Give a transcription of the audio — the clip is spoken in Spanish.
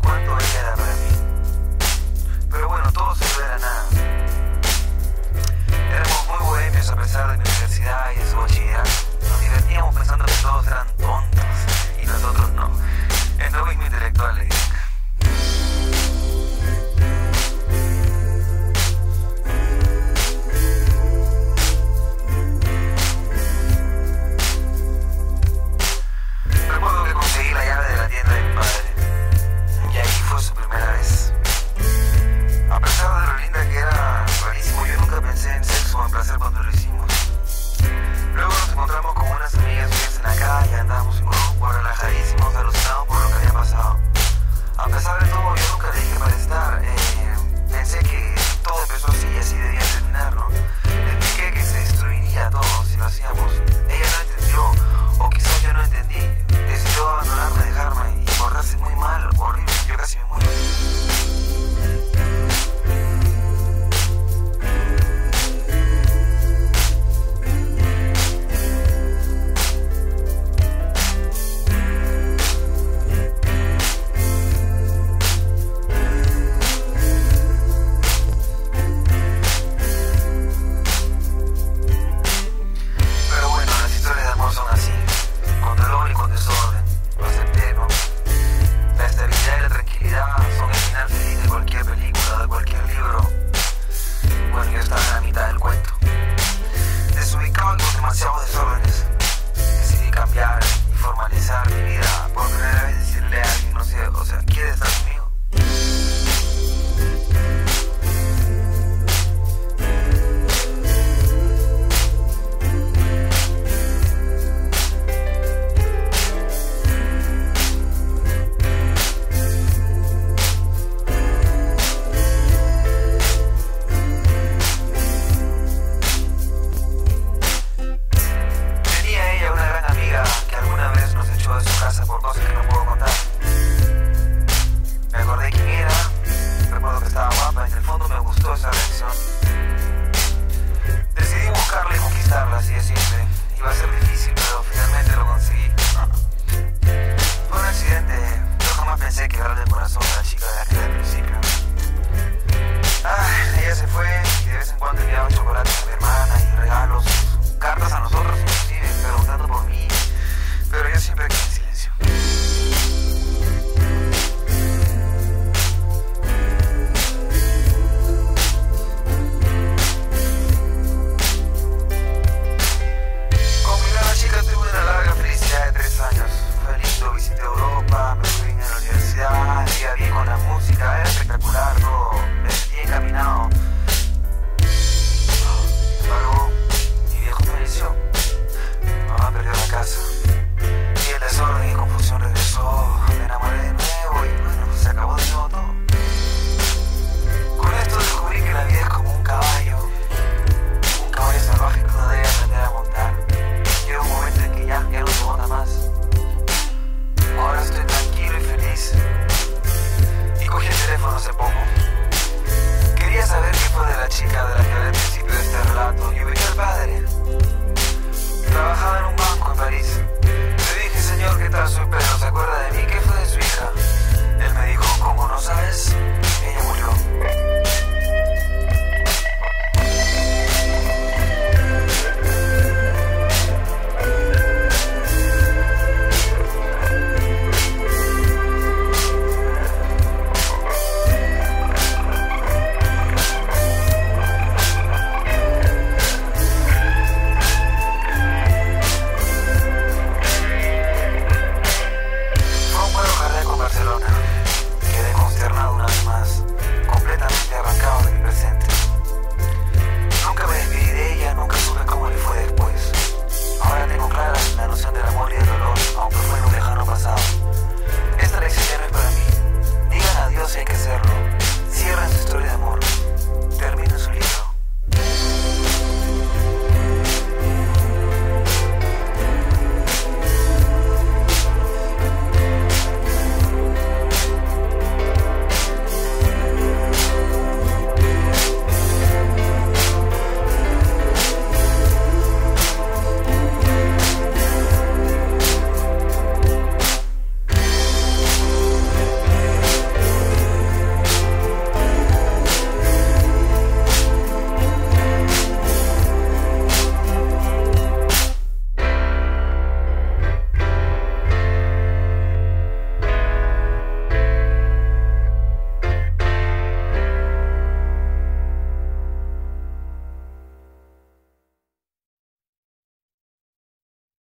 cuánto ella era para mí. Pero bueno, todo se debe a nada. Éramos muy bohemios a pesar de mi